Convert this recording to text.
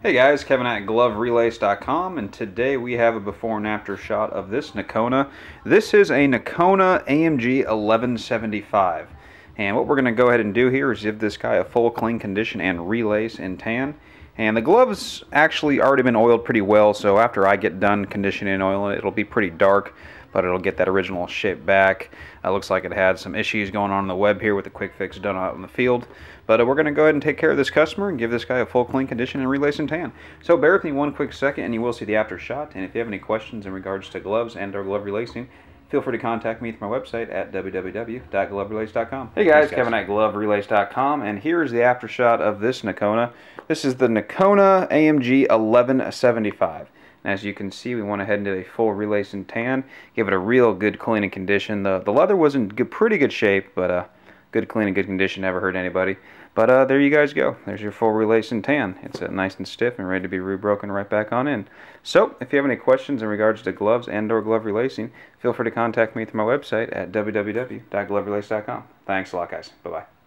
Hey guys, Kevin at GloveRelace.com and today we have a before and after shot of this Nokona. This is a Nokona AMG 1175 and what we're going to go ahead and do here is give this guy a full clean condition and relace in tan. And the glove's actually already been oiled pretty well so after I get done conditioning and oiling it, it'll be pretty dark but it'll get that original shape back. It looks like it had some issues going on in the web here with the quick fix done out in the field. But uh, we're going to go ahead and take care of this customer and give this guy a full clean condition and relace and tan. So bear with me one quick second and you will see the after shot. And if you have any questions in regards to gloves and or glove relacing, feel free to contact me through my website at www.gloverelace.com. Hey guys, Kevin at gloverelace.com, and here's the after shot of this Nokona. This is the Nokona AMG 1175. And as you can see, we went ahead and did a full relace and tan. Give it a real good cleaning condition. The, the leather was in good, pretty good shape, but uh, good cleaning, good condition, never hurt anybody. But uh, there you guys go. There's your full relace and tan. It's uh, nice and stiff and ready to be rebroken right back on in. So, if you have any questions in regards to gloves and or glove relacing, feel free to contact me through my website at www.gloverelace.com. Thanks a lot, guys. Bye-bye.